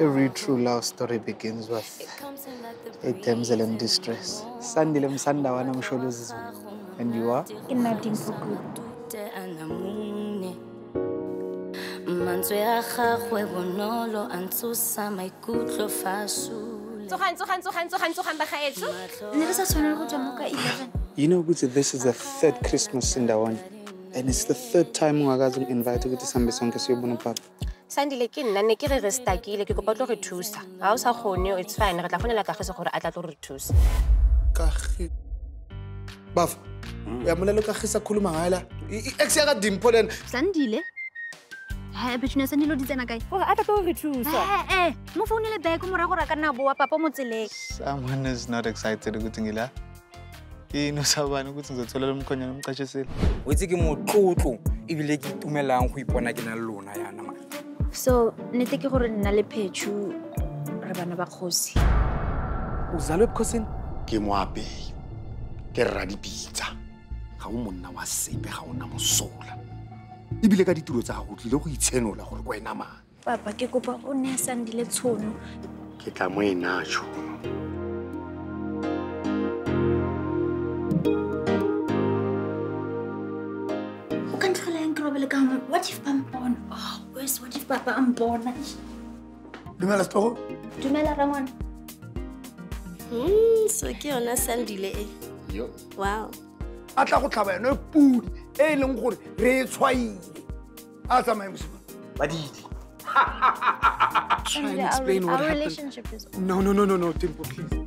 Every true love story begins with a damsel in distress. Sandile Msandawana Msholozi Zulu. And you are? ka eleven You know ukuthi this is the third Christmas Sindawana. And it's the third time ungakaze ungi-invite ukuthi sihambe sonke siyobona upapa. sandile ke nna ne ke re re stakile ke kopa tlo re thusa ga o sa kgone it's fine re tla fonela Kagiso gore a tla tlo re thusa Kagi. Baf. Uyamlalela ukagisa khuluma ngayo la. I-ex yaka Dimpho lena. sandile he betšhone ya sandile o di tsena kae gore a tla tlo re thusa ee mo founele back morago gore a ka nna boa papa mo tseleng Someone is not excited ukuthi ngila. Yini usabani ukuthi ngizothola lo mkhonyana umqashisile? o itse ke motlotlo ebile ke itumelang go ipona ke na le lona yana ma so nnete ke gore nna le phetšhu re bana ba kgosi. O zalwe ebukhosini? ke moapei ke rra dipitsa ga o monna wa sepe ga o na mosola. Ebile ka ditiro tsa gago tlile go itshenola gore ko wena mane papa ke kopa o neye sandile tshono ke tla mo e naa tšhono o ka ntlogela yang ke robele ka mo what if ba mpona oh wes what if papa a mpona dumela setlogo dumela rangwana Hmm, so ke yona sandile e. Wow. A tla go tlhaba yone pudi e e leng gore re e tshwaile. A tsamaye mosima badidi Try and explain what our happened. relationship is No, no, no, no, no, Dimpho, please. baboditšhaba